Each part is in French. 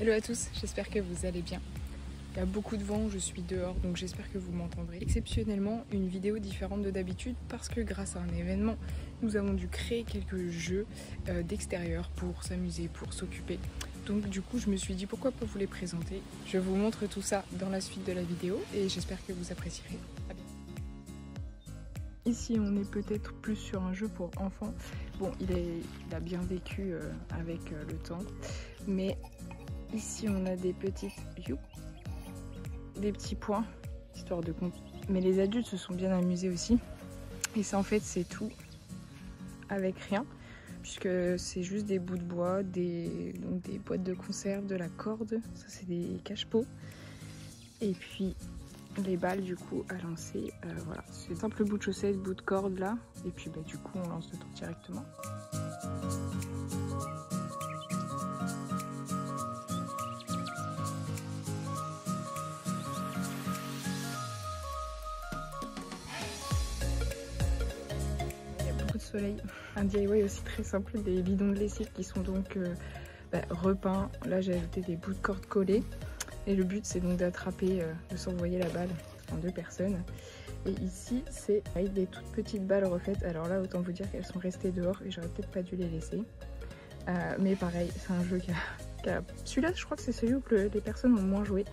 Hello à tous, j'espère que vous allez bien. Il y a beaucoup de vent, je suis dehors, donc j'espère que vous m'entendrez. Exceptionnellement, une vidéo différente de d'habitude parce que grâce à un événement, nous avons dû créer quelques jeux euh, d'extérieur pour s'amuser, pour s'occuper. Donc du coup, je me suis dit pourquoi pas vous les présenter? Je vous montre tout ça dans la suite de la vidéo et j'espère que vous apprécierez. Ici, on est peut-être plus sur un jeu pour enfants. Bon, il, est, a bien vécu euh, avec euh, le temps, mais Ici, on a des petites des petits points, histoire de Mais les adultes se sont bien amusés aussi. Et ça, en fait, c'est tout avec rien, puisque c'est juste des bouts de bois, des, des boîtes de conserve, de la corde. Ça, c'est des cache-pots. Et puis les balles du coup à lancer. Euh, voilà, c'est simple bout de chaussette, bout de corde là. Et puis bah, du coup, on lance dedans directement. Un DIY aussi très simple, des bidons de lessive qui sont donc euh, bah, repeints. Là j'ai ajouté des bouts de corde collés. Et le but c'est donc d'attraper, euh, de s'envoyer la balle en deux personnes. Et ici c'est avec des toutes petites balles refaites. Alors là autant vous dire qu'elles sont restées dehors et j'aurais peut-être pas dû les laisser. Euh, mais pareil, c'est un jeu qui a... Celui-là je crois que c'est celui où les personnes ont moins joué.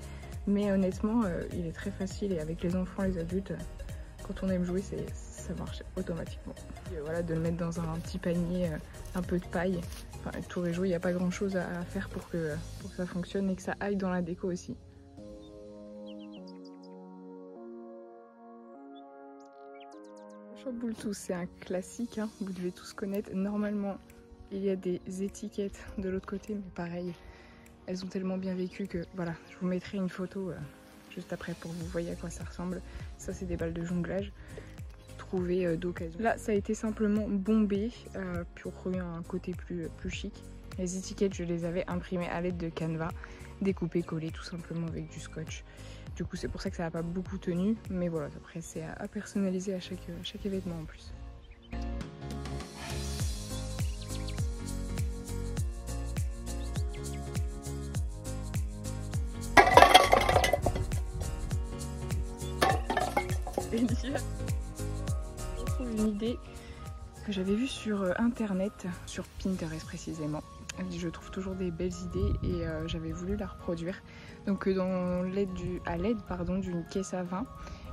Mais honnêtement il est très facile et avec les enfants, les adultes, quand on aime jouer ça marche automatiquement. voilà, de le mettre dans un petit panier, euh, un peu de paille. Enfin, tout réjouir, il n'y a pas grand chose à faire pour que, pour que ça fonctionne et que ça aille dans la déco aussi. Tous, c'est un classique, hein. vous devez tous connaître. Normalement, il y a des étiquettes de l'autre côté, mais pareil, elles ont tellement bien vécu que voilà, je vous mettrai une photo euh, juste après pour que vous voyez à quoi ça ressemble. Ça, c'est des balles de jonglage. Euh, d'occasion. Là, ça a été simplement bombé euh, pour un côté plus, plus chic. Les étiquettes, je les avais imprimées à l'aide de Canva, découpées, collées tout simplement avec du scotch. Du coup, c'est pour ça que ça n'a pas beaucoup tenu, mais voilà, après, c'est à, personnaliser à chaque, chaque événement en plus. Une idée que j'avais vue sur euh, internet, sur Pinterest précisément. Je trouve toujours des belles idées et euh, j'avais voulu la reproduire. Donc euh, dans l'aide du, à l'aide pardon d'une caisse à vin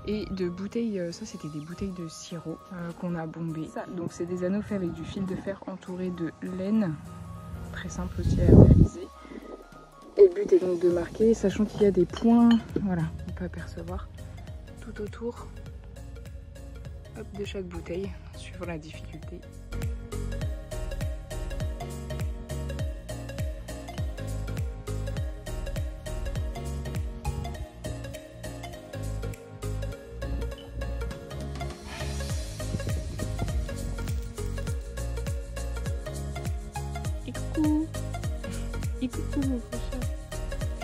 et de bouteilles, ça c'était des bouteilles de sirop qu'on a bombé. donc c'est des anneaux faits avec du fil de fer entouré de laine, très simple aussi à réaliser. Et le but est donc de marquer, sachant qu'il y a des points, voilà, on peut apercevoir tout autour de chaque bouteille, suivant la difficulté.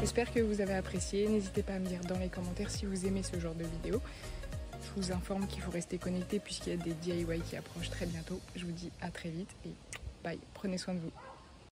J'espère que vous avez apprécié. N'hésitez pas à me dire dans les commentaires si vous aimez ce genre de vidéo. Je vous informe qu'il faut rester connecté puisqu'il y a des DIY qui approchent très bientôt. Je vous dis à très vite et bye, prenez soin de vous.